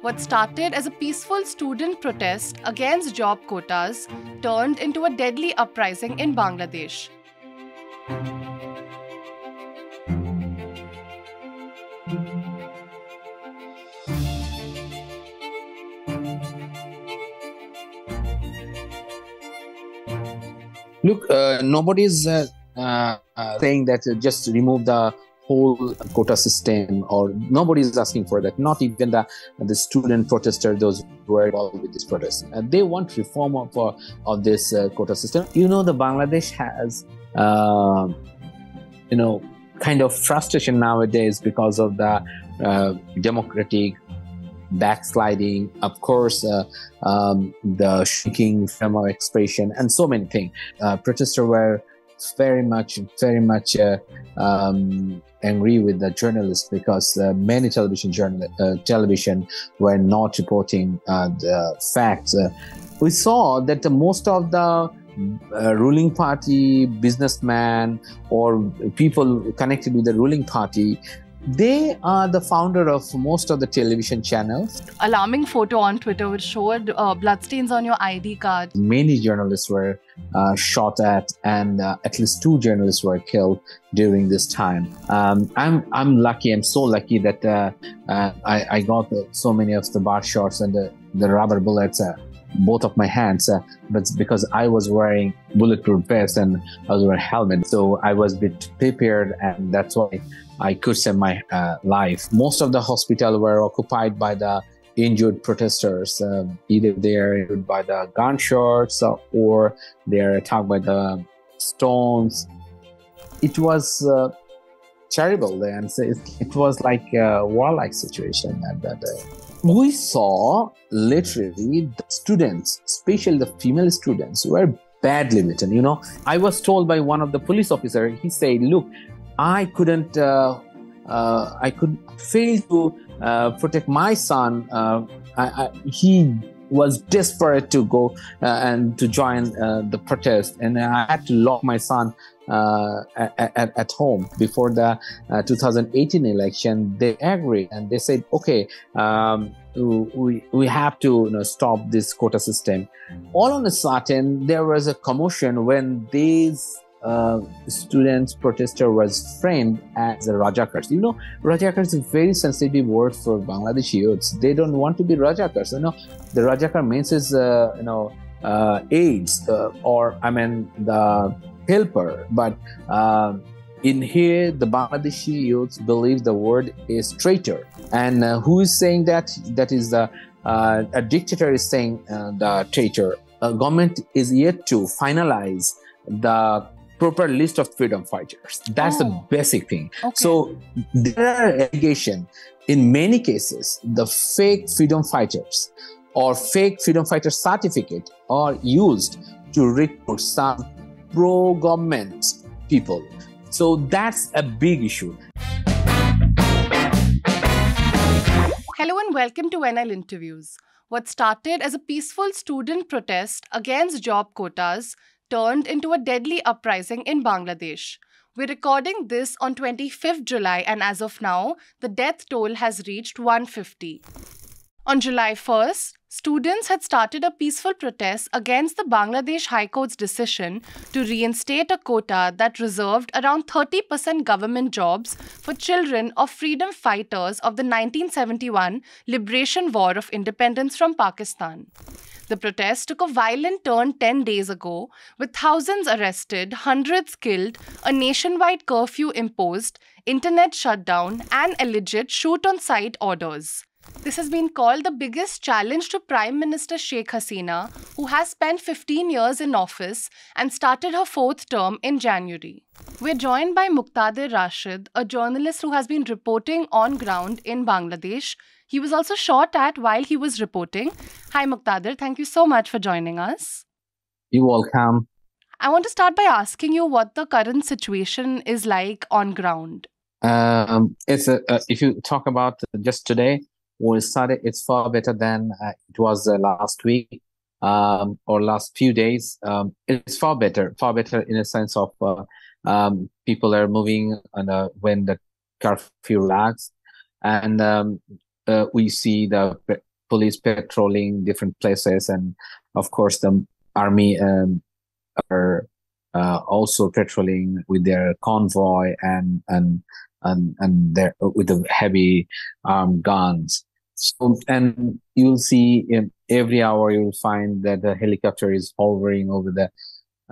What started as a peaceful student protest against job quotas turned into a deadly uprising in Bangladesh. Look, uh, nobody's uh, uh, saying that just remove the whole quota system or nobody is asking for that. Not even the the student protesters those who were involved with this protest. Uh, they want reform of, uh, of this uh, quota system. You know the bangladesh has um, you know kind of frustration nowadays because of the uh, democratic backsliding of course uh, um, the shrinking freedom of expression and so many things. Uh, protesters were very much, very much uh, um, angry with the journalists because uh, many television journal uh, television were not reporting uh, the facts. Uh, we saw that the, most of the uh, ruling party businessmen or people connected with the ruling party they are the founder of most of the television channels. Alarming photo on Twitter which showed uh, bloodstains on your ID card. Many journalists were uh, shot at, and uh, at least two journalists were killed during this time. Um, I'm I'm lucky. I'm so lucky that uh, uh, I, I got so many of the bar shots and the, the rubber bullets uh, both of my hands, uh, but because I was wearing bulletproof vest and I was wearing helmet, so I was a bit prepared, and that's why I could save my uh, life. Most of the hospital were occupied by the injured protesters. Uh, either they are injured by the gunshots or they are attacked by the stones. It was uh, terrible, and it, it was like a warlike situation at that day we saw literally the students, especially the female students, were badly beaten. You know, I was told by one of the police officer. He said, "Look, I couldn't. Uh, uh, I could fail to uh, protect my son. Uh, I, I, he was desperate to go uh, and to join the protest, and I had to lock my son uh, at, at, home before the uh, 2018 election. They agreed and they said, okay, um, we, we have to you know, stop this quota system. All on a sudden, there was a commotion when these uh, students protester was framed as a Rajakars. You know, Rajakars is a very sensitive word for Bangladeshi youths. They don't want to be Rajakars. You know, the Rajakar means is uh, you know uh, aids uh, or I mean the helper. But uh, in here, the Bangladeshi youths believe the word is traitor. And uh, who is saying that? That is the a dictator is saying the traitor. A government is yet to finalize the proper list of freedom fighters. That's oh. the basic thing. Okay. So there are allegations in many cases the fake freedom fighters or fake freedom fighter certificate are used to recruit some pro government people. So that's a big issue. Hello and welcome to NL Interviews. What started as a peaceful student protest against job quotas turned into a deadly uprising in Bangladesh. We're recording this on 25th July, and as of now, the death toll has reached 150. On July 1st, students had started a peaceful protest against the Bangladesh High Court's decision to reinstate a quota that reserved around 30% government jobs for children of freedom fighters of the 1971 Liberation War of Independence from Pakistan. The protest took a violent turn 10 days ago, with thousands arrested, hundreds killed, a nationwide curfew imposed, internet shutdown, and alleged shoot on sight orders. This has been called the biggest challenge to Prime Minister Sheikh Hasina, who has spent 15 years in office and started her fourth term in January. We're joined by Muktadir Rashid, a journalist who has been reporting on ground in Bangladesh. He was also shot at while he was reporting. Hi, Muqtadir. Thank you so much for joining us. You're welcome. I want to start by asking you what the current situation is like on ground. Um, it's a, uh, if you talk about just today, we started it's far better than uh, it was uh, last week um, or last few days. Um, it's far better far better in a sense of uh, um, people are moving and uh, when the curfew relaxed and um, uh, we see the police patrolling different places, and of course the army um, are uh, also patrolling with their convoy and and and and with the heavy armed guns. So and you'll see in every hour you'll find that the helicopter is hovering over the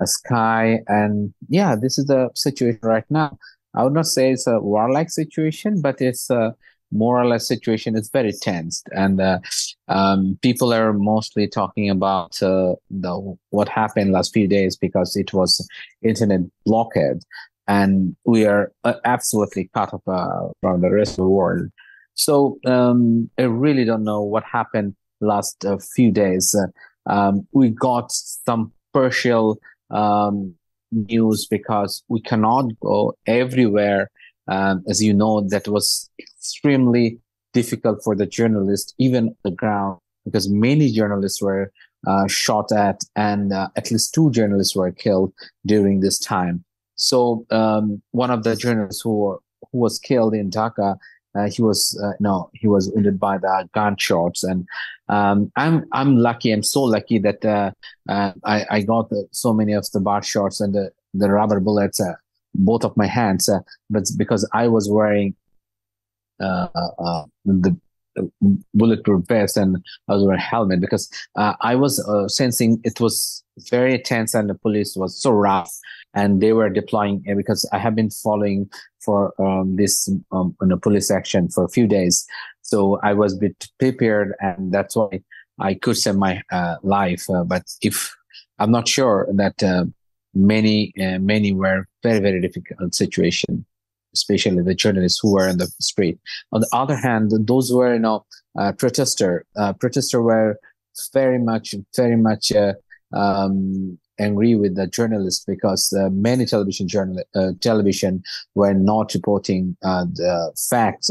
uh, sky, and yeah, this is the situation right now. I would not say it's a warlike situation, but it's a more or less situation It's very tense, and uh, um, people are mostly talking about uh, the what happened last few days because it was internet blockade, and we are uh, absolutely cut off uh, from the rest of the world. So um, I really don't know what happened last uh, few days. Uh, um, we got some partial um, news because we cannot go everywhere um, as you know, that was extremely difficult for the journalists, even on the ground, because many journalists were uh, shot at, and uh, at least two journalists were killed during this time. So um, one of the journalists who who was killed in Dhaka, uh, he was uh, no, he was wounded by the gunshots, and um, I'm I'm lucky. I'm so lucky that uh, uh, I I got so many of the bar shots and the the rubber bullets both of my hands, uh, but because I was wearing uh, uh, uh the bulletproof vest and I was wearing helmet because uh, I was uh, sensing it was very tense and the police was so rough and they were deploying because I have been following for um, this um, in a police action for a few days. So I was a bit prepared and that's why I could save my life. but if I'm not sure that many uh, many were very very difficult situation especially the journalists who were in the street on the other hand those were you know uh, protester uh, protester were very much very much uh, um, angry with the journalists because uh, many television journal uh, television were not reporting uh, the facts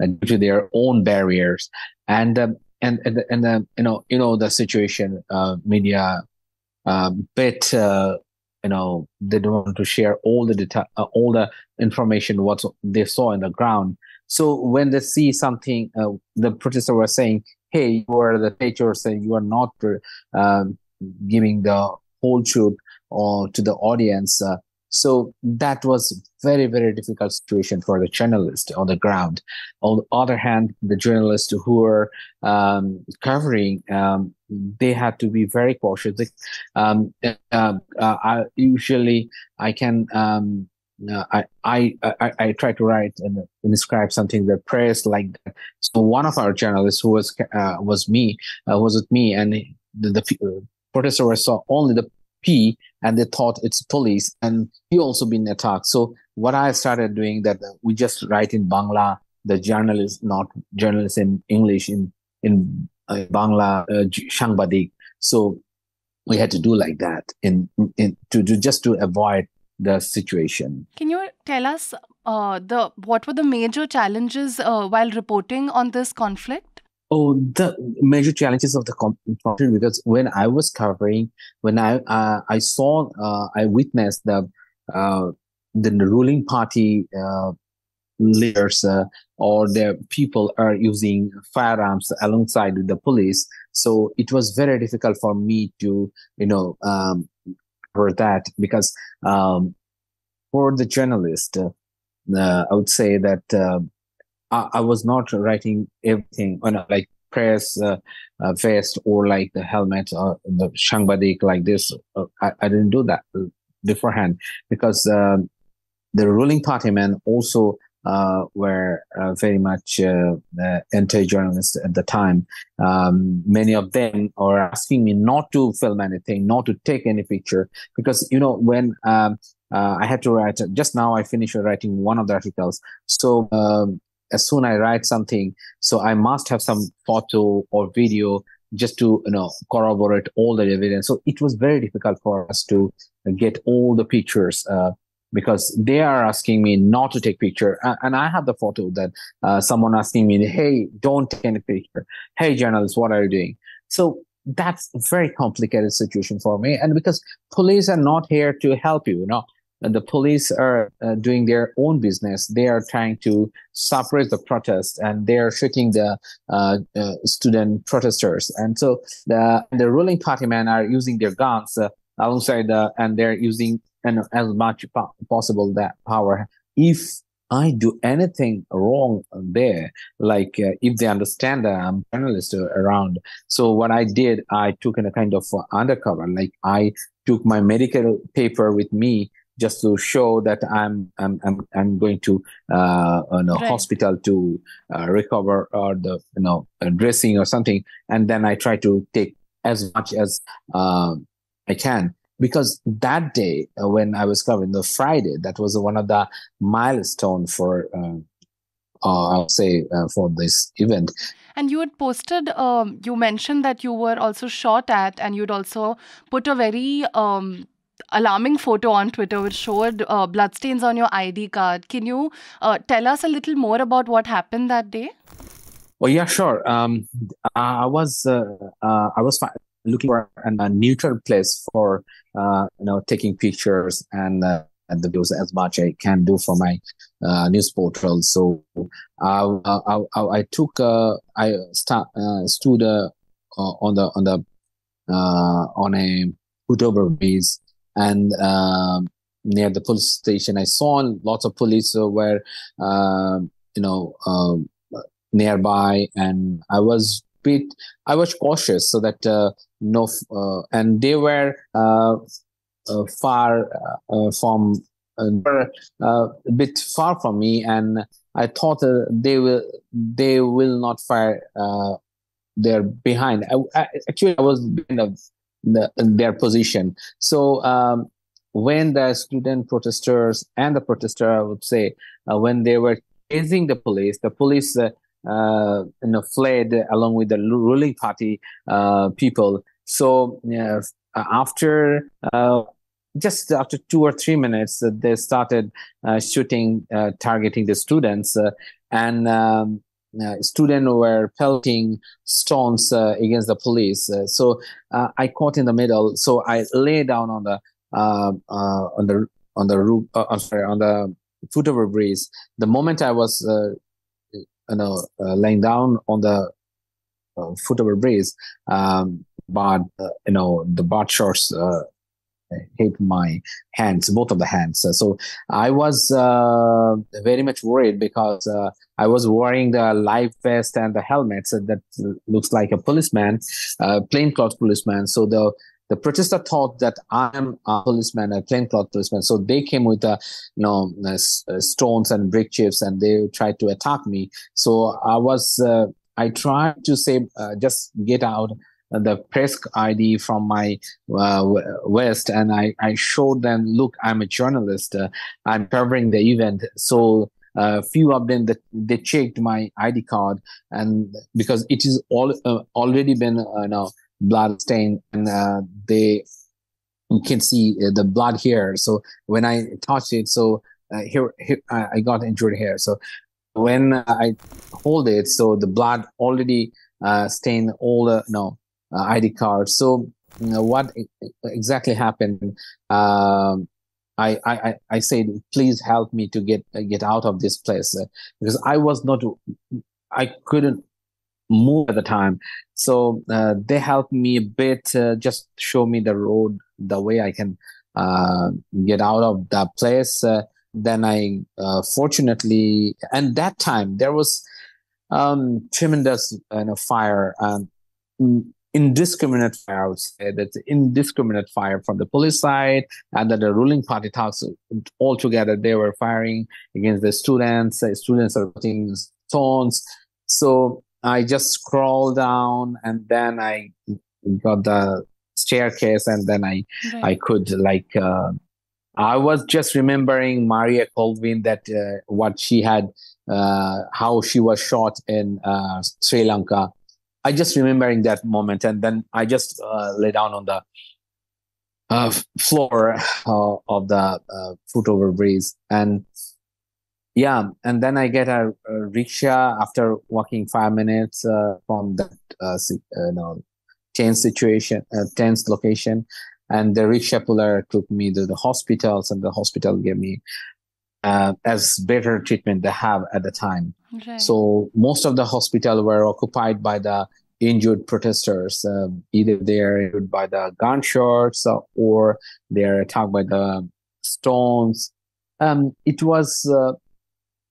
due to their own barriers. And um, and and, and you know you know the situation media bit you know they don't want to share all the data uh, all the information what they saw on the ground. So when they see something uh, the protester was saying hey you are the teacher saying you are not um, giving the whole truth or uh, to the audience uh, so that was very, very difficult situation for the journalist on the ground. On the other hand, the journalists who were um, covering, um, they had to be very cautious. Um, uh, uh, I, usually, I can um, uh, I, I, I I try to write and, and describe something that prayers like that. So one of our journalists who was uh, was me uh, was with me, and the, the uh, protester saw only the P and they thought it's police and he also been attacked. So what I started doing that we just write in Bangla, the journalist, not journalists in English in, in uh, Bangla, uh, Shangbadik. So we had to do like that in, in to, to just to avoid the situation. Can you tell us uh, the what were the major challenges uh, while reporting on this conflict? Oh, the major challenges of the conflict because when I was covering, when I uh, I saw, uh, I witnessed the uh, the ruling party uh, leaders uh, or their people are using firearms alongside with the police. So it was very difficult for me to, you know, um, cover that because um, for the journalist, uh, I would say that I, I was not writing everything on a, like press uh, uh, vest or like the helmet or the shangbadik like this. Uh, I, I didn't do that beforehand because um, the ruling party men also uh, were uh, very much uh, anti-journalists at the time. Um, many of them are asking me not to film anything, not to take any picture, because you know when um, I had to write. Just now, I finished writing one of the articles, so um, as soon I write something, so I must have some photo or video just to you know corroborate all the evidence. So it was very difficult for us to get all the pictures uh, because they are asking me not to take picture, and I have the photo that uh, someone asking me, "Hey, don't take any picture." Hey, journalists, what are you doing? So that's a very complicated situation for me, and because police are not here to help you, you know the police are uh, doing their own business. They are trying to suppress the protest, and they are shooting the uh, uh, student protesters. And so the the ruling party men are using their guns uh, alongside the, and they're using and as much po- possible that power. If I do anything wrong there, like uh, if they understand that I'm a journalist around. So what I did, I took in a kind of undercover, like I took my medical paper with me just to show that I'm I'm I'm, I'm going to uh, you know, right. hospital to uh, recover or the you know dressing or something, and then I try to take as much as uh, I can because that day uh, when I was covering the Friday, that was one of the milestone for uh, uh, I'll say uh, for this event. And you had posted, um, you mentioned that you were also shot at, and you'd also put a very um, alarming photo on Twitter which showed uh, bloodstains on your ID card. Can you uh, tell us a little more about what happened that day? Well, yeah, sure. Um, I was uh, uh I was looking for a neutral place for uh, you know taking pictures and uh, and the views as much I can do for my uh, news portal. So uh, I, I, I took uh, I uh, stood on the on the on a foot base and um, near the police station. I saw lots of police were um, you know um, nearby, and I was bit I was cautious so that no and they were uh, far uh, from uh, a bit far from me, and I thought they will they will not fire. they're behind. I, I, actually, I was in, the, their position. So um, when the student protesters and the protester, I would say, uh, when they were chasing the police, the police uh, uh, you know fled along with the ruling party people. So after just after two or three minutes, uh, they started uh, shooting, uh, targeting the students, uh, and um, uh, students were pelting stones uh, against the police. Uh, so uh, I caught in the middle. So I lay down on the uh, on the on the roof. I'm sorry, on the footover breeze. The moment I was, you know, laying down on the footover breeze, um, but you know the butt shorts hit my hands, both of the hands. So I was uh, very much worried because uh, I was wearing the life vest and the helmet so that looks like a policeman, uh, plainclothes policeman. So the the protester thought that I am a policeman, a plainclothes policeman. So they came with, uh, you know, uh, uh, stones and brick chips, and they tried to attack me. So I was, uh, I tried to say, uh, just get out the press ID from my uh, West, and I, I showed them, look, I'm a journalist. Uh, I'm covering the event. So a uh, few of them that they checked my ID card, and because it is all uh, already been uh, now blood stain, and uh, they you can see the blood here. So when I touched it, so here, here I got injured here. So when I hold it, so the blood already stained all the no uh, ID card. So you know, what exactly happened? Um, I, I, I said, please help me to get get out of this place uh, because I was not, I couldn't move at the time. So uh, they helped me a bit, uh, just show me the road, the way I can uh, get out of that place. Uh, then I, fortunately, and that time there was um, tremendous you know, fire. Um, indiscriminate fire, I would say that's indiscriminate fire from the police side, and that the ruling party talks all together. They were firing against the students. The students are putting stones. So I just crawled down, and then I got the staircase, and then I right. I could like. Uh, I was just remembering Maria Colvin that uh, what she had, uh, how she was shot in uh, Sri Lanka I just remembering that moment, and then I just uh, lay down on the uh, floor uh, of the uh, foot over breeze, and yeah, and then I get a, a rickshaw after walking five minutes uh, from that uh, you know tense situation, tense location. and the reshuffler took me to the hospitals, and the hospital gave me uh, as better treatment they have at the time. So most of the hospital were occupied by the injured protesters. Uh, either they're injured by the gunshots uh, or they're attacked by the stones. Um, it was uh,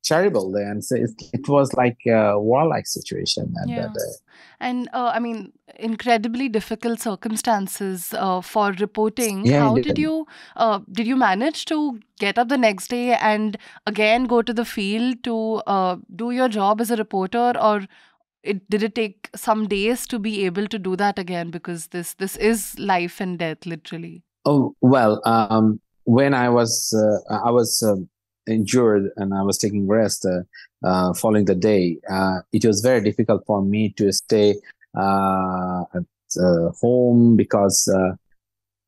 terrible then. So it, it was like a warlike situation at Yeah. that day. And uh, I mean, incredibly difficult circumstances uh, for reporting. Yeah, How did did. you uh, did you manage to get up the next day and again go to the field to uh, do your job as a reporter, or it did it take some days to be able to do that again? Because this this is life and death, literally. Oh well, um, when I was uh, I was um injured and I was taking rest uh, uh, following the day, uh, it was very difficult for me to stay uh, at home because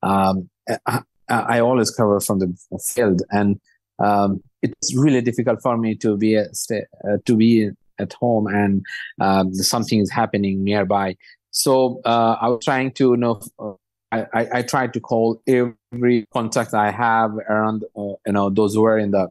um, I, I always cover from the field, and um, it's really difficult for me to be a, stay, to be at home and um, something is happening nearby. So uh, I was trying to you know. I, I, I tried to call every contact I have around, uh, you know, those who were in the,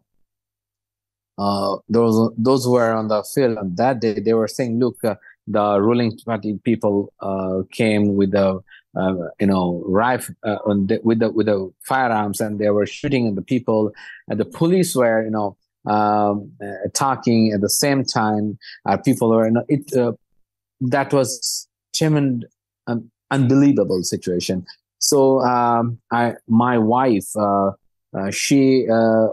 uh, those those who were on the field on that day. They were saying, look, uh, the ruling party people uh, came with the, uh, you know, rifle uh, the, with the with the firearms, and they were shooting at the people. And the police were, you know, um, attacking at the same time. People were, you know, it. That was tremendous, unbelievable situation. So um, I, my wife, uh, she, uh,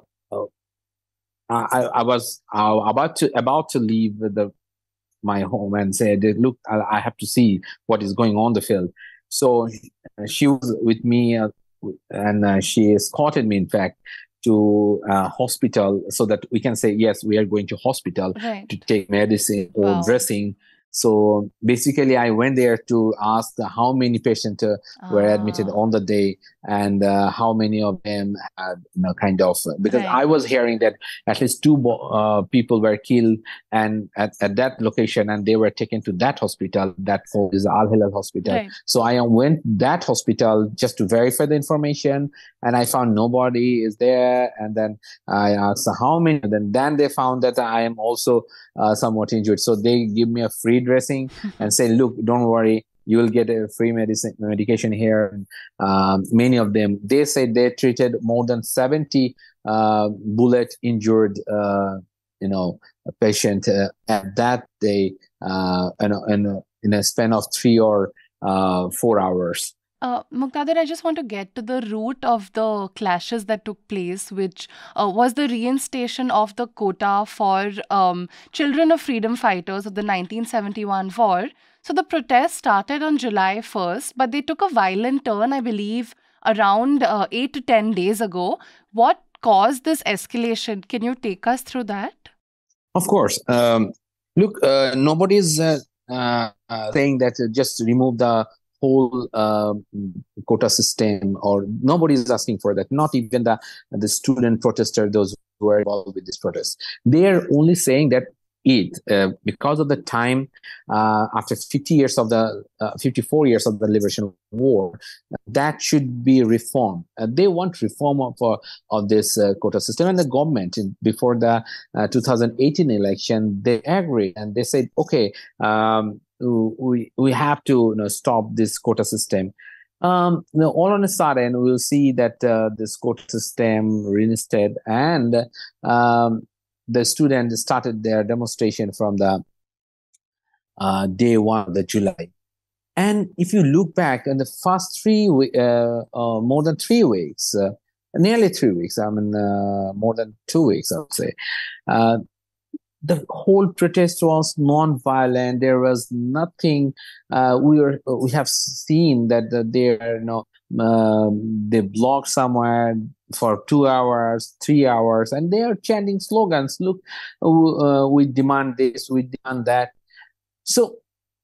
I, I was uh, about to about to leave the my home and said, "Look, I, I have to see what is going on the field." So uh, she was with me, uh, and uh, she escorted me, in fact, to uh, hospital so that we can say, "Yes, we are going to hospital Right. to take medicine or Wow. dressing." So basically, I went there to ask how many patients uh, were admitted Ah, on the day and uh, how many of them had you know kind of because Right. i was hearing that at least two uh, people were killed and at, at that location and they were taken to that hospital that is al hilal hospital. Right. so i went that hospital just to verify the information and i found nobody is there. And then i asked how many? And then, then they found that i am also uh, somewhat injured. So they give me a free dressing and say look don't worry you will get a free medicine medication here um, many of them they said they treated more than 70 uh, bullet injured uh, you know patient uh, at that day uh, in, a, in, a span of three or uh, four hours Uh, I just want to get to the root of the clashes that took place, which uh, was the reinstation of the quota for um, children of freedom fighters of the 1971 war. So the protest started on July 1st, but they took a violent turn, I believe, around uh, 8 to 10 days ago. What caused this escalation? Can you take us through that? Of course. Um, look, uh, nobody's uh, uh, uh, saying that uh, just remove the whole uh, quota system, or nobody's asking for that. Not even the the student protester, those who are involved with this protest. They're only saying that it uh, because of the time uh, after 50 years of the uh, 54 years of the liberation war that should be reformed. Uh, they want reform of, uh, of this uh, quota system. And the government before the uh, 2018 election they agreed and they said okay um, we we have to you know, stop this quota system. Um, you know, all on a sudden we'll see that this quota system reinstated and um, the students started their demonstration from the uh, day one of the July. And if you look back in the first three, uh, uh, more than three weeks, uh, nearly three weeks, I mean, uh, more than two weeks, I would say, uh, the whole protest was non-violent. There was nothing. Uh, we were we have seen that uh, there, you know, um, they block somewhere for two hours, three hours, and they are chanting slogans. Look, uh, we demand this, we demand that. So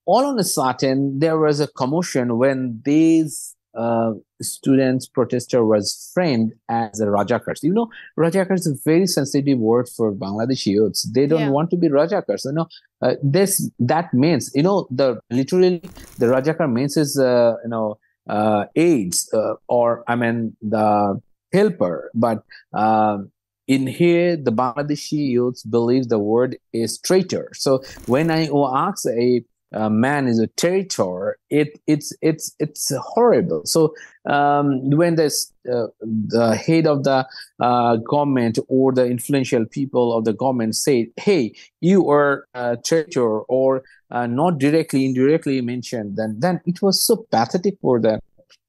all on a sudden, there was a commotion when these uh, students protester was framed as a Rajakars. You know, Rajakars is a very sensitive word for Bangladeshi youths. They don't Yeah. want to be Rajakars. You know, uh, this that means you know the literally the Rajakar means is uh, you know uh, aides uh, or I mean the helper, but um, in here the Bangladeshi youths believe the word is traitor. So when I ask a uh, man is a traitor, it it's it's it's horrible. So um, when this uh, the head of the uh, government or the influential people of the government say, "Hey, you are a traitor," or uh, not directly, indirectly mentioned, then then it was so pathetic for the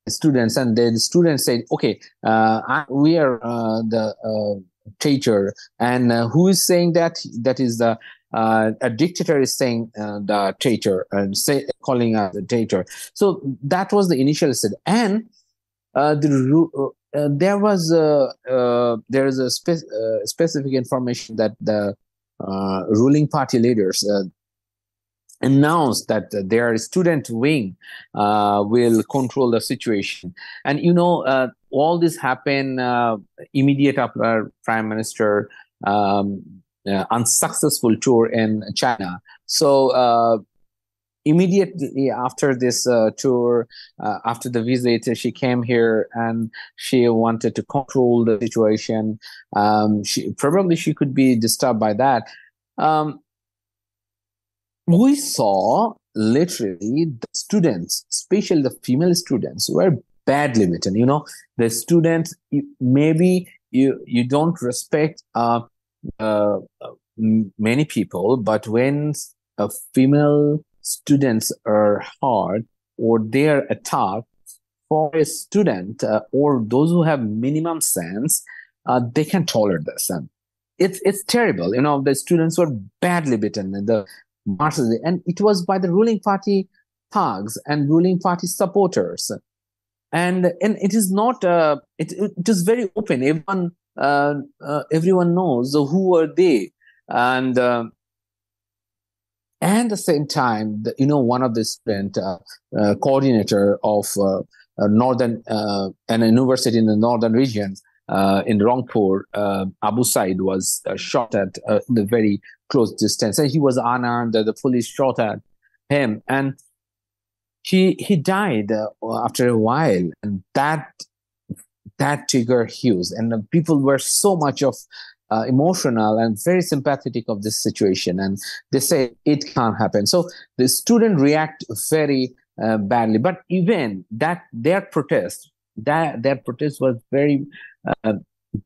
students, and then the students said, "Okay, uh, I, we are uh, the." traitor and who is saying that that is the uh, a dictator is saying uh, the traitor and say calling out the traitor. So that was the initial state, and uh, the uh, there was a, uh, there is a spe- uh, specific information that the ruling party leaders announced that their student wing will control the situation, and you know all this happened immediate after Prime Minister. Um, uh, unsuccessful tour in China. So uh, immediately after this uh, tour, uh, after the visit, she came here and she wanted to control the situation. Um, she probably she could be disturbed by that. Um, we saw literally the students, especially the female students, were badly beaten. You know, the students maybe you you don't respect uh, uh, many people, but when uh, female students are hard or they're attacked, for a student uh, or those who have minimum sense, uh, they can tolerate this. And it's it's terrible. You know, the students were badly beaten in the marches, and it was by the ruling party thugs and ruling party supporters. And and it is not. Uh, it it is very open. Everyone Uh, uh, everyone knows who are they. And uh, and the same time you know one of the student uh, uh, coordinator of uh, uh northern an university in the northern region in Rangpur, Abu Said was shot at the very close distance, and he was unarmed. The police shot at him, and he he died after a while, and that that triggered Hughes, and the people were so much of uh, emotional and very sympathetic of this situation, and they say it can't happen. So the student react very uh, badly, but even that their protest, that their protest was very, uh,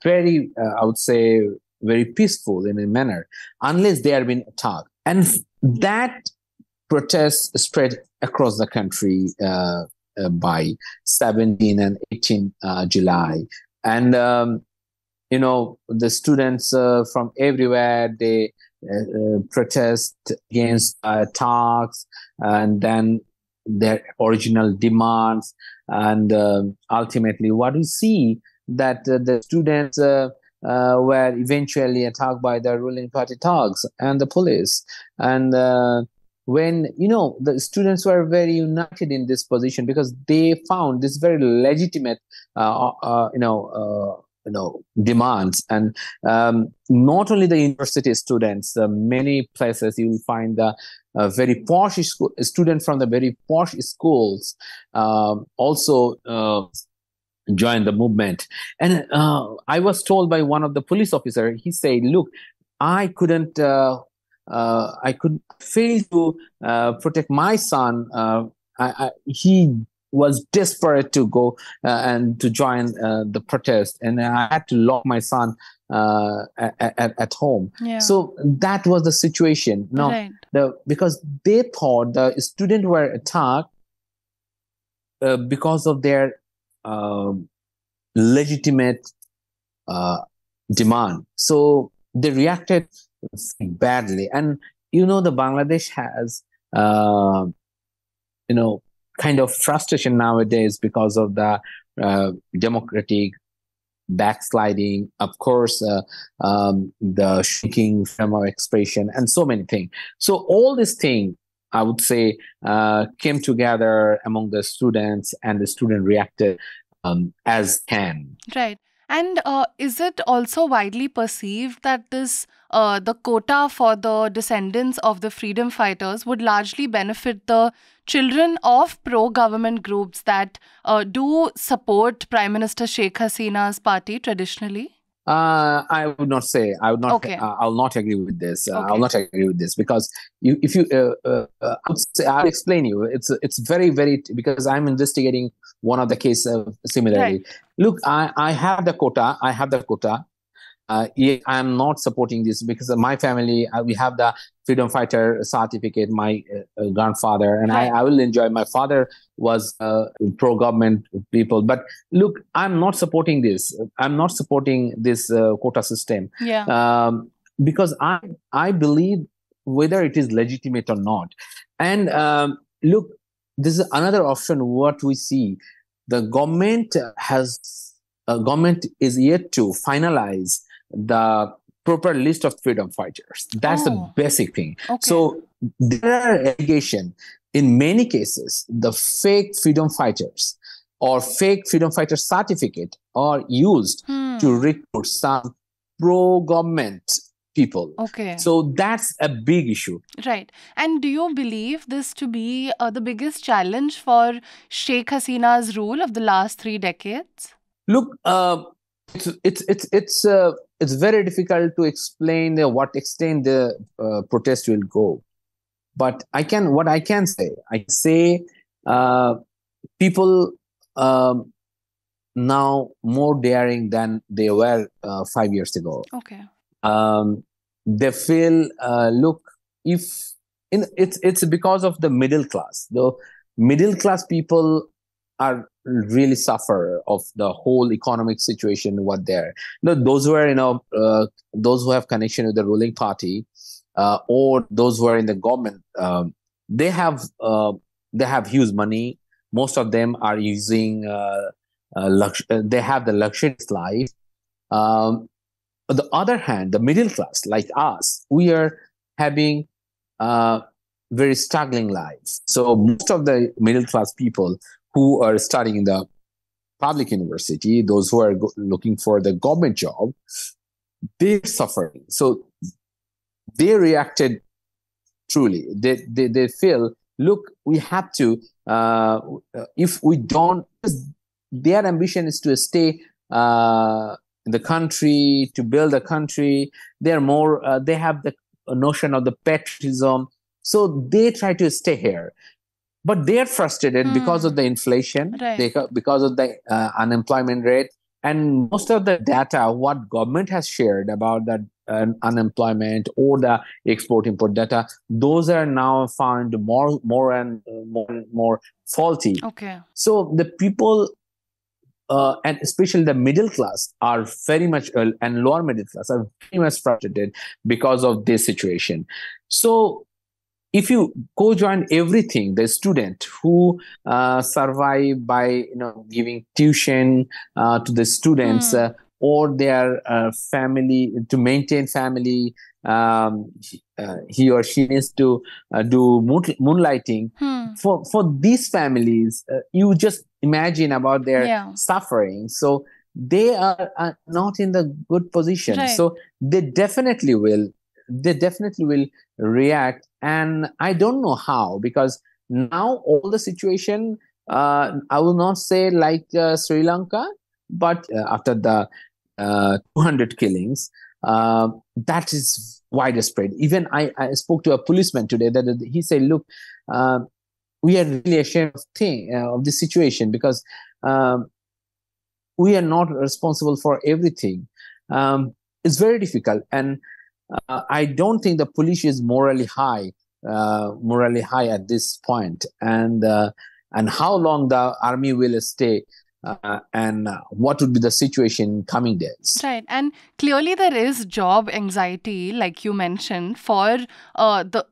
very, uh, I would say, very peaceful in a manner, unless they are being attacked, and that protest spread across the country uh, by 17 and 18 uh, July. And, um, you know, the students uh, from everywhere, they protest against talks and then their original demands. And um, ultimately, what we see that the students uh, were eventually attacked by the ruling party thugs and the police. And uh, when you know the students were very united in this position because they found this very legitimate uh, uh, you know uh, you know demands. And um, not only the university students uh, many places you will find the uh, very posh school, student from the very posh schools um, also uh, joined the movement. And i was told by one of the police officer he said look i couldn't uh, I could fail to uh, protect my son. Uh, I, I, he was desperate to go uh, and to join uh, the protest, and I had to lock my son uh, at, at, home. Yeah. So that was the situation. No, right. the because they thought the students were attacked because of their um, legitimate demand. So they reacted badly. And you know, the Bangladesh has, uh, you know, kind of frustration nowadays because of the uh, democratic backsliding, of course, uh, um, the shrinking freedom of expression, and so many things. So all these things, I would say, uh, came together among the students, and the student reacted um, as can. Right. And uh, is it also widely perceived that this uh, the quota for the descendants of the freedom fighters would largely benefit the children of pro-government groups that uh, do support Prime Minister Sheikh Hasina's party traditionally? Uh, I would not say. I would not. Okay. Uh, I'll not agree with this. Uh, Okay. I'll not agree with this because you, if you, uh, uh, I would say, I'll explain you. It's it's very very because I'm investigating one of the case uh, similarly. Look, I I have the quota. I have the quota. Uh, I'm not supporting this because of my family. Uh, we have the freedom fighter certificate. My uh, uh, grandfather and Right. I. I will enjoy. My father was uh, pro government people, but look, I'm not supporting this. I'm not supporting this uh, quota system Yeah. um, because I I believe whether it is legitimate or not. And um, look, this is another option. What we see, the government has uh, government is yet to finalize the proper list of freedom fighters. That's Oh. the basic thing. Okay. So there are allegations in many cases the fake freedom fighters or fake freedom fighter certificate are used Hmm. to recruit some pro-government people. Okay. So that's a big issue. Right. And do you believe this to be uh, the biggest challenge for Sheikh Hasina's rule of the last three decades? Look, uh, it's it's it's it's uh, it's very difficult to explain uh, what extent the uh, protest will go. But I can what I can say. I say uh, people um, now more daring than they were uh, five years ago. Okay. Um, they feel uh, look if in it's it's because of the middle class. The middle class people are really suffer of the whole economic situation what there no, those who are you know uh, those who have connection with the ruling party uh, or those who are in the government um, they have uh, they have huge money. Most of them are using uh, uh, lux- uh, they have the luxurious life. Um, on the other hand, the middle class, like us, we are having very struggling lives. So most of the middle class people who are studying in the public university, those who are go- looking for the government job, they're suffering. So they reacted truly. They they, they feel, look, we have to. Uh, if we don't, their ambition is to stay. Uh, the country to build a country they're more uh, they have the notion of the patriotism so they try to stay here but they're frustrated because Hmm. of the inflation Right. they, because of the uh, unemployment rate and most of the data what government has shared about that uh, unemployment or the export import data those are now found more more and more and more faulty Okay. so the people, uh, and especially the middle class, are very much, uh, and lower middle class are very much frustrated because of this situation. So if you co-join everything, the student who uh, survive by you know giving tuition uh, to the students uh, or their uh, family to maintain family, um, he- uh, he or she needs to uh, do moon- moonlighting Hmm. for for these families uh, you just imagine about their Yeah. suffering so they are, are not in the good position Right. so they definitely will they definitely will react and i don't know how because now all the situation uh, i will not say like uh, sri lanka but uh, after the uh, 200 killings uh, that is widespread even I, I spoke to a policeman today that he said look uh, we are really ashamed of thing uh, of this situation because um, we are not responsible for everything. Um, it's very difficult, and uh, I don't think the police is morally high, uh, morally high at this point, and uh, and how long the army will stay. Uh, and what would be the situation in coming days? Right. And clearly there is job anxiety, like you mentioned, for uh, the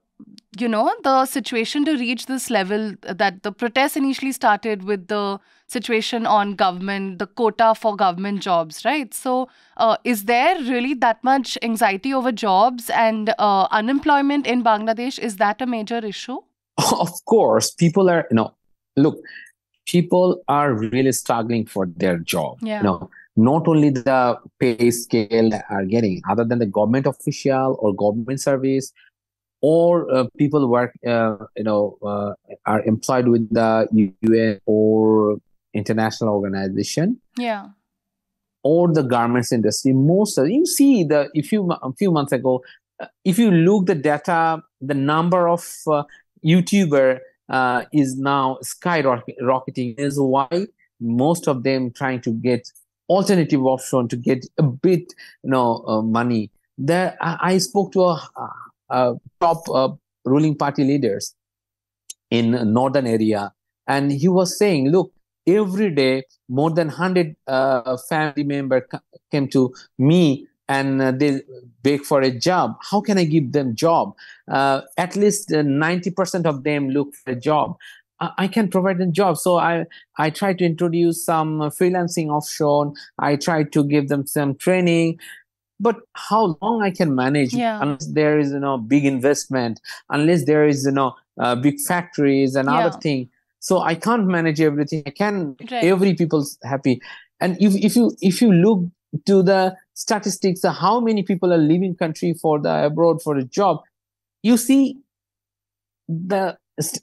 you know the situation to reach this level that the protests initially started with the situation on government the quota for government jobs right? So uh, is there really that much anxiety over jobs and uh, unemployment in bangladesh? Is that a major issue? Of course people are you know look people are really struggling for their job Yeah. you know. Not only the pay scale are getting, other than the government official or government service, or uh, people work, uh, you know, uh, are employed with the UN or international organization. Yeah. Or the garments industry. Most of you see the if you a few months ago, uh, if you look the data, the number of uh, YouTuber uh, is now skyrocketing. Is why most of them trying to get alternative option to get a bit you know uh, money there I, I, spoke to a, a top uh, ruling party leaders in northern area and he was saying look every day more than 100 uh, family member came to me and uh, they beg for a job how can i give them job uh, at least 90% uh, of them look for a job I can provide them jobs. So I I try to introduce some freelancing offshore. I try to give them some training. But how long I can manage yeah. unless there is you know big investment, unless there is you know uh, big factories and yeah. other thing. So I can't manage everything. I can right. every people's happy. And if if you if you look to the statistics, how many people are leaving country for the abroad for a job, you see the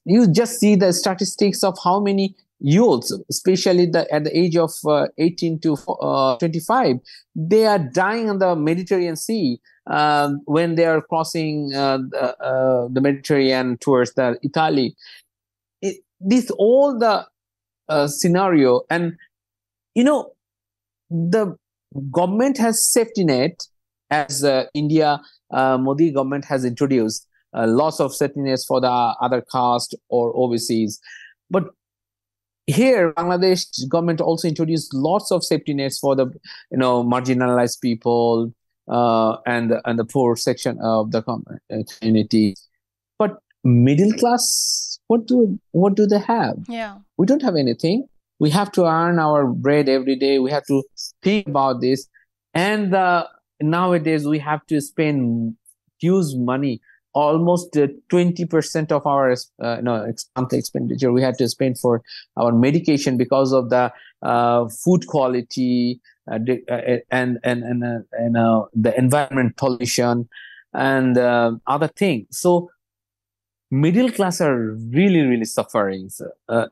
you just see the statistics of how many youths, especially the, at the age of uh, 18 to uh, 25, they are dying on the Mediterranean Sea um, when they are crossing uh, uh the Mediterranean towards the Italy. It, this all the uh, scenario, and you know, the government has safety net as uh, India Modi government has introduced uh, lots of nets for the other caste or overseas. But here, Bangladesh government also introduced lots of safety nets for the you know marginalized people uh, and and the poor section of the uh, community. But middle class, what do what do they have? Yeah, we don't have anything. We have to earn our bread every day. We have to think about this, and uh, nowadays we have to spend huge money almost uh, 20% of our uh, no, expenditure we had to spend for our medication because of the uh, food quality uh, uh, and and and, uh, and the environment pollution and other things. So middle class are really really suffering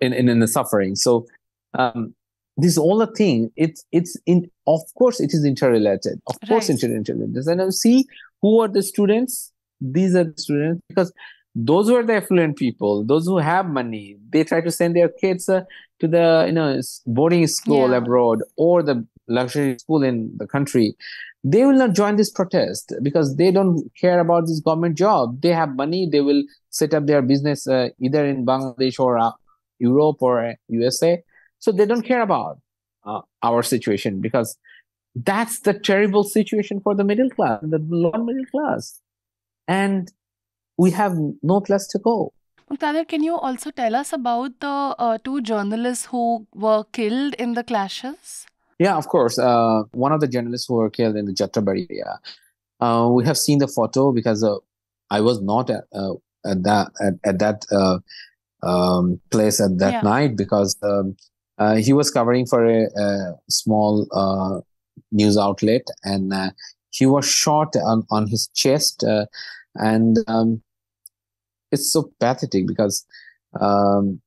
in, in in the suffering. So um, this all the thing it's it's in of course it is interrelated. Of right. course interrelated. And I see who are the students these are the students because those who are the affluent people those who have money. They try to send their kids uh, to the you know boarding school yeah. abroad or the luxury school in the country. They will not join this protest because they don't care about this government job. They have money they will set up their business uh, either in bangladesh or uh, europe or usa so they don't care about uh, our situation because that's the terrible situation for the middle class the lower middle class and we have no place to go. Muktadir, can you also tell us about the uh, two journalists who were killed in the clashes? Yeah, of course. Uh, one of the journalists who were killed in the Jatrabari area. Uh, we have seen the photo because uh, I was not at, uh, at that at, at that uh, um, place at that yeah. night because um, he was covering for a, a small news outlet and he was shot on, on his chest and um, it's so pathetic because um,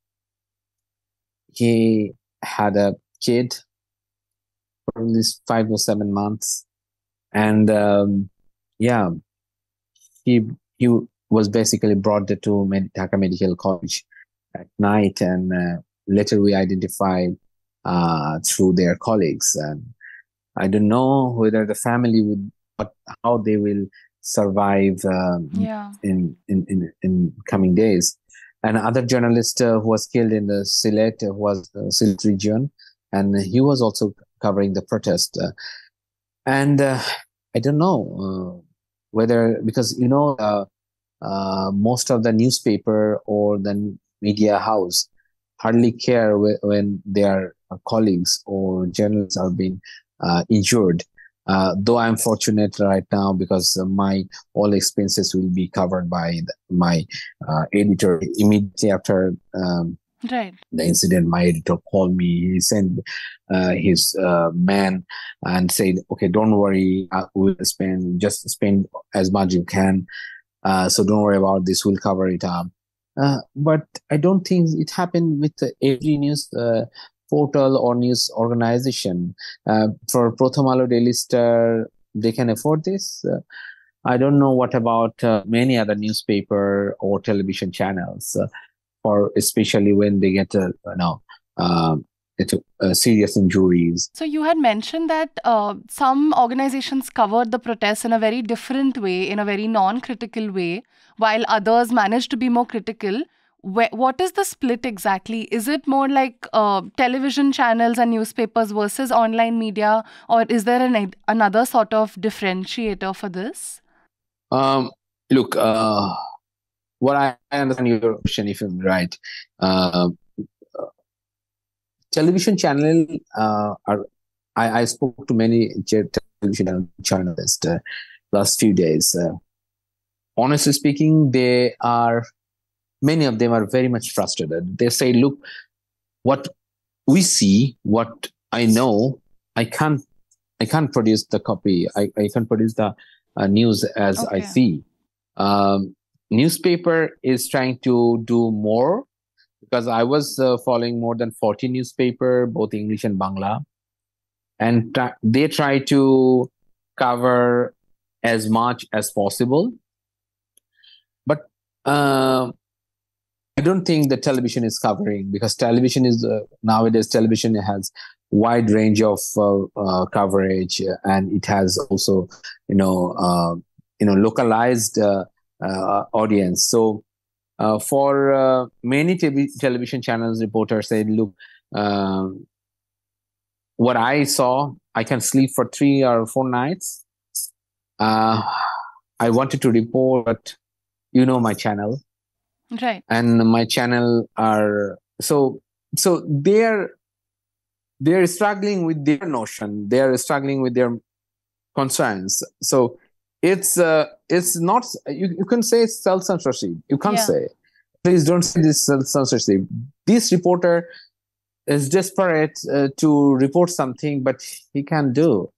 he had a kid for at least five or seven months. And um, yeah he he was basically brought to Med- Dhaka Medical College at night and uh, later we identified uh, through their colleagues. And I don't know whether the family would but how they will survive um, yeah. in, in, in, in coming days. And another journalist uh, who was killed in the Sylhet uh, was the Sylhet region, and he was also covering the protest. Uh, and uh, I don't know uh, whether because you know uh, most of the newspaper or the media house hardly care when their colleagues or journalists are being injured uh, though I'm fortunate right now because uh, my all expenses will be covered by the, my uh, editor immediately after um, Right. The incident, my editor called me. He sent uh, his uh, man and said, "Okay, don't worry. Uh, we'll spend just spend as much you can. Uh, so don't worry about this. We'll cover it up." Uh, but I don't think it happened with every news uh, portal or news organization. for Prothom Alo Daily Star, they can afford this. I don't know what about many other newspaper or television channels or especially when they get a you know um, uh, serious injuries. So you had mentioned that uh, some organizations covered the protests in a very different way, in a very non-critical way, while others managed to be more critical. What is the split exactly? Is it more like uh, television channels and newspapers versus online media, or is there an, another sort of differentiator for this? Um, look, uh, what I understand your question, if I'm right, uh, television channel uh, are I, I, spoke to many television journalists uh, last few days. Uh, honestly speaking, they are many of them are very much frustrated. They say, "Look, what we see, what I know, I can't, I can't produce the copy. I, I can't produce the uh, news as okay. I see." Um, newspaper is trying to do more because I was uh, following more than 40 newspaper, both English and Bangla, and tra- they try to cover as much as possible. But uh, I don't think the television is covering because television is uh, nowadays television has wide range of uh, uh, coverage and it has also you know uh, you know localized uh, audience. So uh, for uh, many television channels, reporters said, look, um, what I saw, I can sleep for three or four nights. Uh, I wanted to report, but you know my channel, right? And my channel are so so they're they're struggling with their notion. They're struggling with their concerns. So it's uh, it's not you, you can say it's self censorship. You can't yeah. say. Please don't say this self censorship. This reporter is desperate uh, to report something, but he can't do.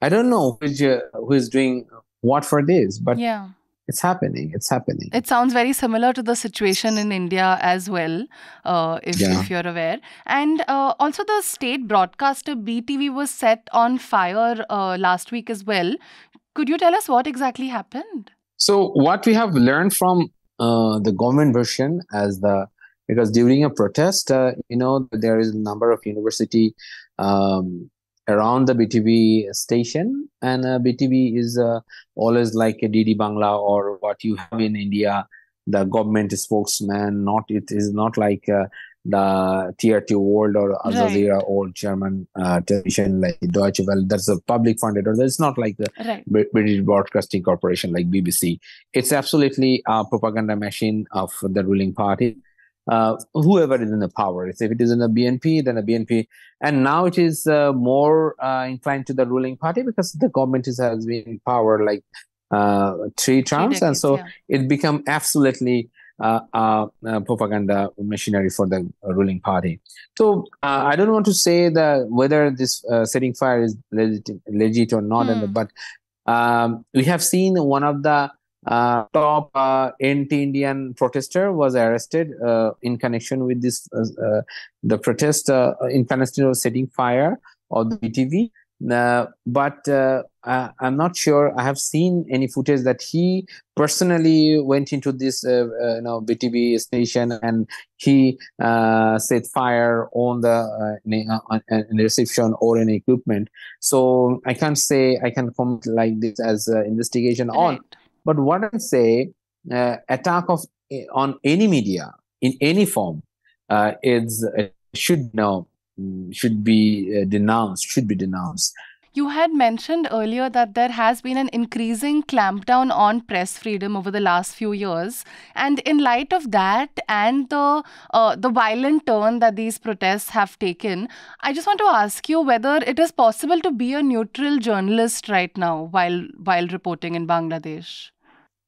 I don't know which, uh, who is doing what for this, but yeah. It's happening. It's happening. It sounds very similar to the situation in India as well, uh, if, yeah. if you're aware. And uh, also, the state broadcaster BTV was set on fire uh, last week as well could you tell us what exactly happened? So, what we have learned from uh, the government version as the because during a protest, uh, you know, there is a number of university um, around the BTV station, and uh, BTV is uh, always like a DD Bangla or what you have in India, the government spokesman. Not it is not like uh, the TRT World or Al Jazeera right. or German uh, television like Deutsche Welle. That's a public funded, or it's not like the right. British Broadcasting Corporation like BBC. It's absolutely a propaganda machine of the ruling party. Uh, whoever is in the power. If it is in the BNP, then the BNP. And now it is uh, more uh, inclined to the ruling party because the government is, has been in power like uh, three terms. and so yeah. it become absolutely uh, uh, propaganda machinery for the ruling party. So I don't want to say that whether this setting fire is legit, legit or not, hmm. but um, we have seen one of the uh, top uh, anti-Indian protester was arrested uh, in connection with this the protest in Palestine setting fire of the BTV. Uh, but uh, I, am not sure. I have seen any footage that he personally went into this, uh, uh you know, BTV station and he uh, set fire on the uh, the reception or any equipment. So I can't say I can comment like this as investigation right. on. But what I say, attack of on any media in any form is should know Mm, should be uh, denounced, should be denounced. You had mentioned earlier that there has been an increasing clampdown on press freedom over the last few years, and in light of that and the uh, the violent turn that these protests have taken, I just want to ask you whether it is possible to be a neutral journalist right now while while reporting in Bangladesh.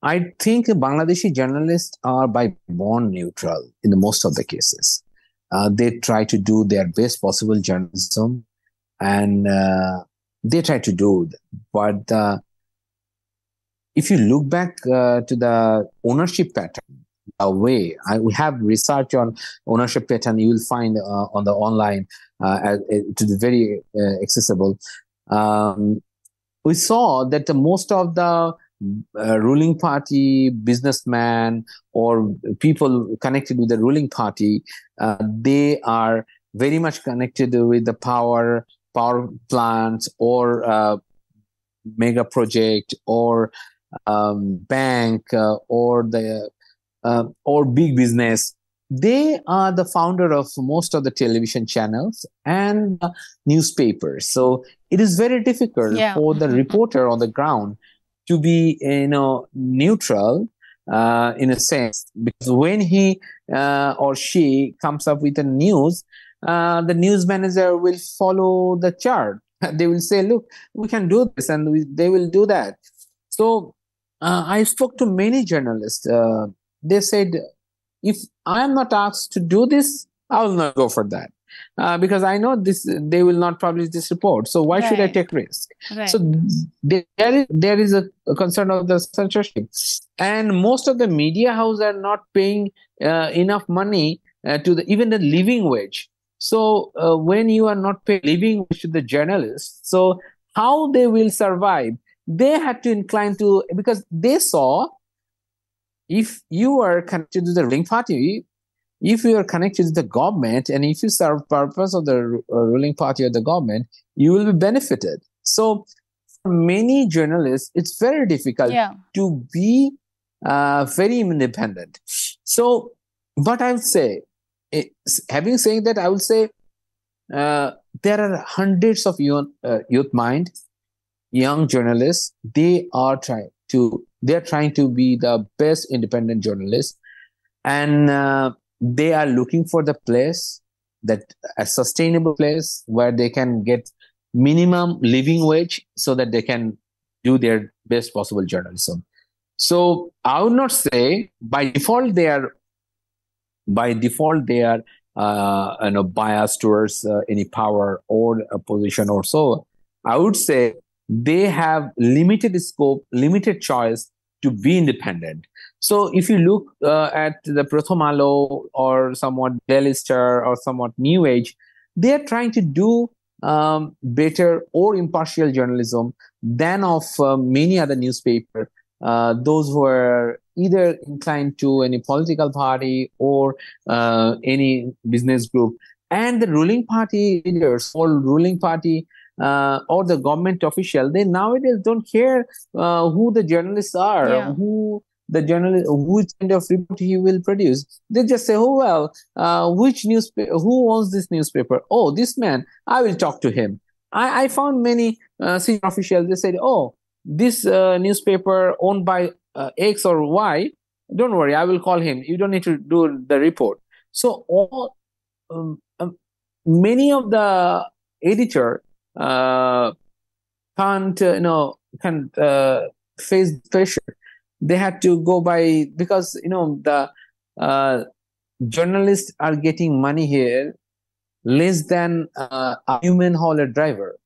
I think Bangladeshi journalists are by born neutral in the most of the cases uh, they try to do their best possible journalism and uh, they try to do It. but uh, if you look back uh, to the ownership pattern a way I, we have research on ownership pattern you will find uh, on the online uh, to the very accessible um, we saw that the most of the uh, ruling party businessman or people connected with the ruling party uh, they are very much connected with the power power plants or uh, mega project or um, bank uh, or the uh, or big business. They are the founder of most of the television channels and newspapers. So it is very difficult yeah. for the reporter on the ground to be you know neutral uh, in a sense. Because when he uh, or she comes up with a news uh, the news manager will follow the chart. They will say look we can do this and we, they will do that. So uh, i spoke to many journalists uh, they said if i am not asked to do this i will not go for that uh, because I know this they will not publish this report. So why right. should I take risk? Right. So there is there is a, a, concern of the censorship, and most of the media houses are not paying uh, enough money uh, to the even the living wage. So uh, when you are not paying living wage to the journalists, so how they will survive? They had to incline to because they saw if you are connected to the ruling party, if you are connected to the government and if you serve purpose of the uh, ruling party or the government, you will be benefited. So for many journalists, it's very difficult yeah. to be uh, very independent. So, but I would say, having saying that, I would say uh, there are hundreds of young, uh, youth mind, young journalists. They are trying to they are trying to be the best independent journalists, and uh, they are looking for the place that a sustainable place where they can get minimum living wage so that they can do their best possible journalism. So i would not say by default they are by default they are uh, you know biased towards uh, any power or a position or so. I would say they have limited scope limited choice to be independent so if you look uh, at the Prothom Alo or somewhat Daily Star or somewhat New Age, they are trying to do um, better or impartial journalism than of uh, many other newspaper. Uh, those who are either inclined to any political party or uh, any business group, and the ruling party leaders or ruling party uh, or the government official, they nowadays don't care uh, who the journalists are, yeah. who the journalist which kind of report he will produce. They just say oh well uh, which newspaper who owns this newspaper? Oh this man. I will talk to him. I, I found many uh, senior officials they said oh this uh, newspaper owned by uh, x or y don't worry i will call him. You don't need to do the report. So all um, um, many of the editor uh, can't uh, you know can't face pressure they had to go by because you know the uh, journalists are getting money here less than uh, a human hauler driver.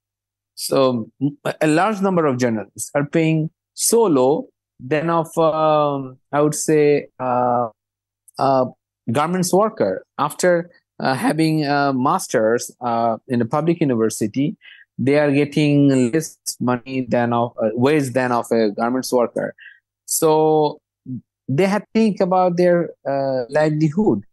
So a large number of journalists are paying so low than of um, I would say uh, a garments worker after uh, having a master's uh, in a public university. They are getting less money than of uh, wage than of a garments worker. So they had to think about their uh, livelihood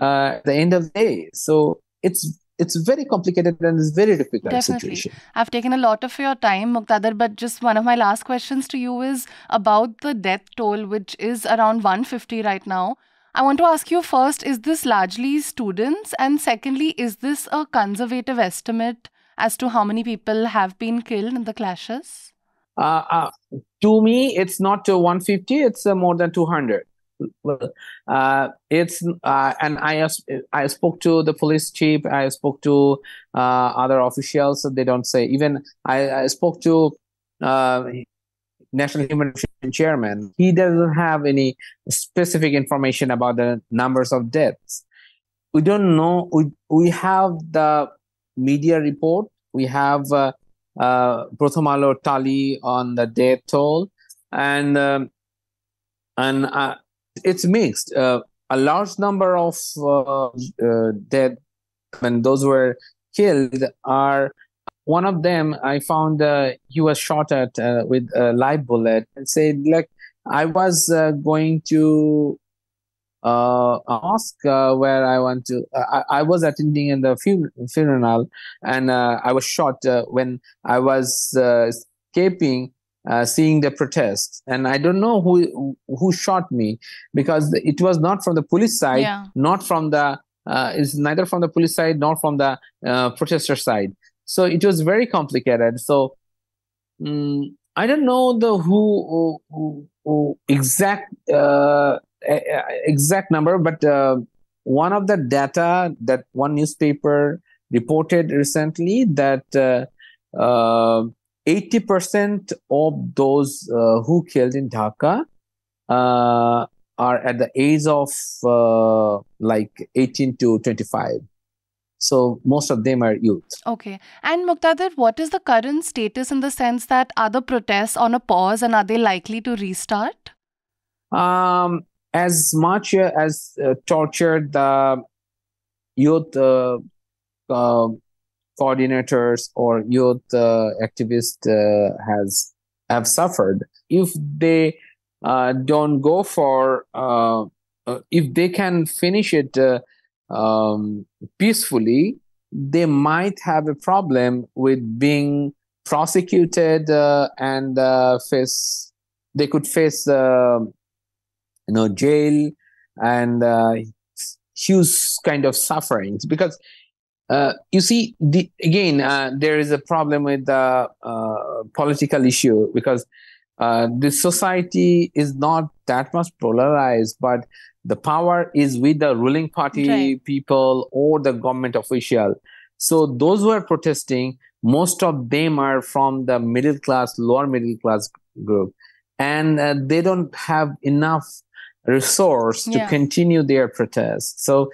uh, at the end of the day. So it's it's very complicated and it's very difficult Definitely. situation. I've taken a lot of your time, Muktadir, but just one of my last questions to you is about the death toll, which is around 150 right now. I want to ask you first, is this largely students? And secondly, is this a conservative estimate as to how many people have been killed in the clashes? Uh, uh, to me, it's not 150; it's uh, more than 200. Uh, it's uh, and I I spoke to the police chief. I spoke to uh, other officials. They don't say. Even I, I spoke to uh, National Human Chairman. He doesn't have any specific information about the numbers of deaths. we don't know. We we have the media report. We have Prothom tally on the death toll, and um, and uh, it's mixed. Uh, a large number of uh, uh, dead, and those were killed are. One of them, I found uh, he was shot at uh, with a live bullet, and said like I was going to uh, ask uh, where I want to. Uh, I, I, was attending in the funeral, and uh, I was shot uh, when I was uh, escaping, seeing the protest. And I don't know who who shot me because it was not from the police side, yeah. not from the. is neither from the police side nor from the protester side. So it was very complicated. So. Um, I don't know the who, who, who exact exact number, but uh, one of the data that one newspaper reported recently that uh, uh, 80% of those uh, who killed in Dhaka uh, are at the age of uh, like 18 to 25. So most of them are youth. Okay. And Muktadir, what is the current status in the sense that are the protests on a pause and are they likely to restart? Um, as much as uh, tortured the youth uh, uh, coordinators or youth uh, activists uh, has have suffered. If they uh, don't go for if they can finish it um, peacefully they might have a problem with being prosecuted and face they could face you know jail and uh, huge kind of sufferings. Because uh, you see the, again uh, there is a problem with the uh, political issue because uh, the society is not that much polarized but the power is with the ruling party right. people or the government official. So those who are protesting most of them are from the middle class lower middle class group. And uh, they don't have enough resource to yeah. continue their protest. So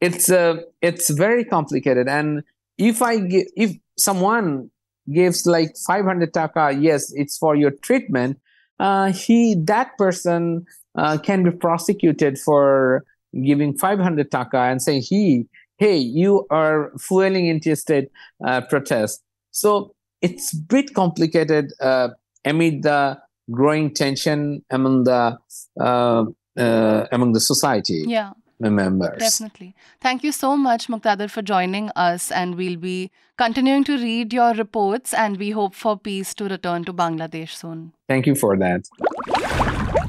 it's uh, it's very complicated. And if I give, if someone gives like 500 taka, yes, it's for your treatment. Uh, he that person uh, can be prosecuted for giving 500 taka and saying he hey you are fueling interstate uh, protest so it's a bit complicated uh, amid the growing tension among the uh, uh, among the society yeah members. Definitely. Thank you so much, Muktadir, for joining us. And we'll be continuing to read your reports and we hope for peace to return to Bangladesh soon. Thank you for that.